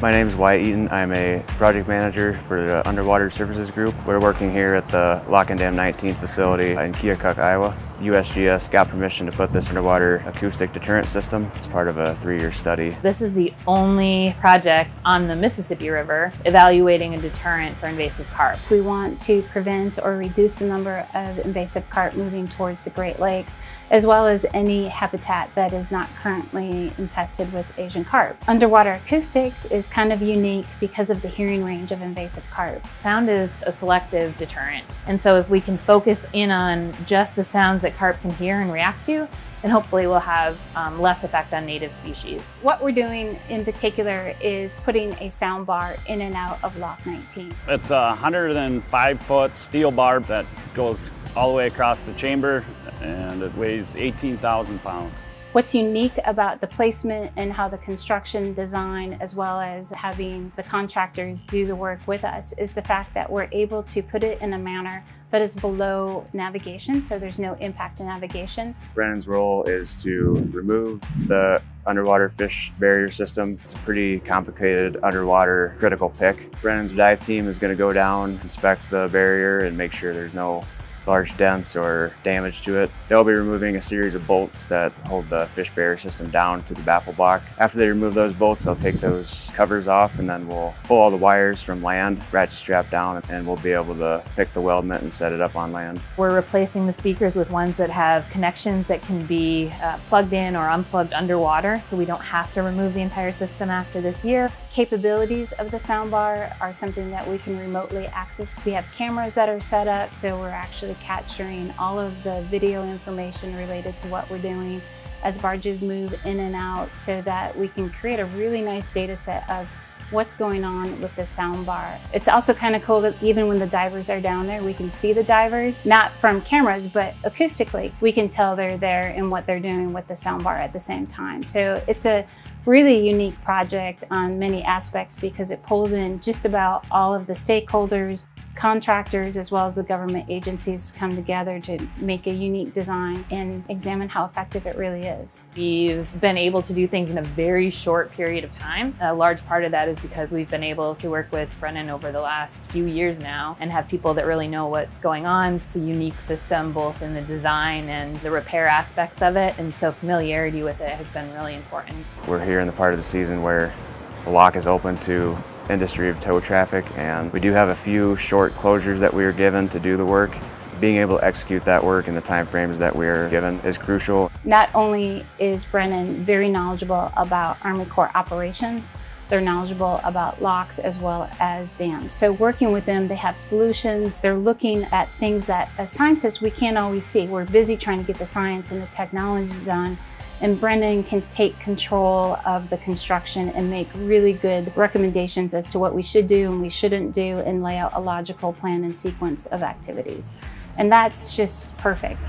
My name is Wyatt Eaton. I'm a project manager for the Underwater Services Group. We're working here at the Lock and Dam 19 facility in Keokuk, Iowa. USGS got permission to put this underwater acoustic deterrent system. It's part of a three-year study. This is the only project on the Mississippi River evaluating a deterrent for invasive carp. We want to prevent or reduce the number of invasive carp moving towards the Great Lakes, as well as any habitat that is not currently infested with Asian carp. Underwater acoustics is kind of unique because of the hearing range of invasive carp. Sound is a selective deterrent. And so if we can focus in on just the sounds that that carp can hear and react to, and hopefully will have um, less effect on native species. What we're doing in particular is putting a sound bar in and out of Lock 19. It's a 105 foot steel bar that goes all the way across the chamber and it weighs 18,000 pounds. What's unique about the placement and how the construction design, as well as having the contractors do the work with us, is the fact that we're able to put it in a manner that is below navigation, so there's no impact to navigation. Brennan's role is to remove the underwater fish barrier system. It's a pretty complicated underwater critical pick. Brennan's dive team is going to go down, inspect the barrier, and make sure there's no large dents or damage to it. They'll be removing a series of bolts that hold the fish barrier system down to the baffle block. After they remove those bolts, they'll take those covers off and then we'll pull all the wires from land, ratchet strap down, and we'll be able to pick the weldment and set it up on land. We're replacing the speakers with ones that have connections that can be uh, plugged in or unplugged underwater, so we don't have to remove the entire system after this year. Capabilities of the soundbar are something that we can remotely access. We have cameras that are set up, so we're actually capturing all of the video information related to what we're doing as barges move in and out so that we can create a really nice data set of what's going on with the sound bar. It's also kind of cool that even when the divers are down there, we can see the divers, not from cameras, but acoustically. We can tell they're there and what they're doing with the sound bar at the same time. So it's a really unique project on many aspects because it pulls in just about all of the stakeholders, contractors as well as the government agencies to come together to make a unique design and examine how effective it really is. We've been able to do things in a very short period of time. A large part of that is because we've been able to work with Brennan over the last few years now and have people that really know what's going on. It's a unique system both in the design and the repair aspects of it and so familiarity with it has been really important. We're here in the part of the season where the lock is open to industry of tow traffic and we do have a few short closures that we are given to do the work. Being able to execute that work in the time frames that we're given is crucial. Not only is Brennan very knowledgeable about Army Corps operations, they're knowledgeable about locks as well as dams. So working with them, they have solutions. They're looking at things that as scientists we can't always see. We're busy trying to get the science and the technology done and Brennan can take control of the construction and make really good recommendations as to what we should do and we shouldn't do and lay out a logical plan and sequence of activities. And that's just perfect.